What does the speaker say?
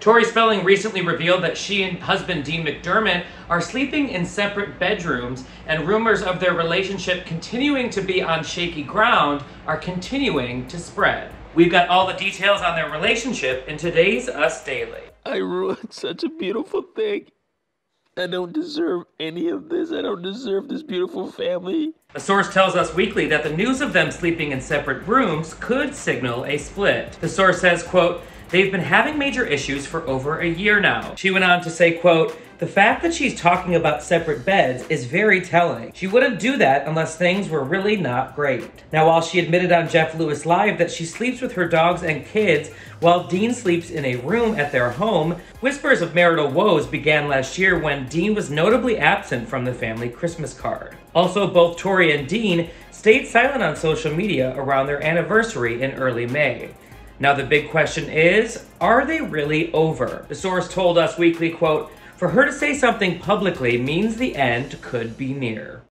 Tori Spelling recently revealed that she and husband Dean McDermott are sleeping in separate bedrooms, and rumors of their relationship continuing to be on shaky ground are continuing to spread. We've got all the details on their relationship in today's Us Daily. I ruined such a beautiful thing. I don't deserve any of this. I don't deserve this beautiful family. A source tells Us Weekly that the news of them sleeping in separate rooms could signal a split. The source says, quote, They've been having major issues for over a year now. She went on to say, quote, the fact that she's talking about separate beds is very telling. She wouldn't do that unless things were really not great. Now, while she admitted on Jeff Lewis Live that she sleeps with her dogs and kids while Dean sleeps in a room at their home, whispers of marital woes began last year when Dean was notably absent from the family Christmas card. Also, both Tori and Dean stayed silent on social media around their anniversary in early May. Now the big question is, are they really over? The source told Us Weekly, quote, for her to say something publicly means the end could be near.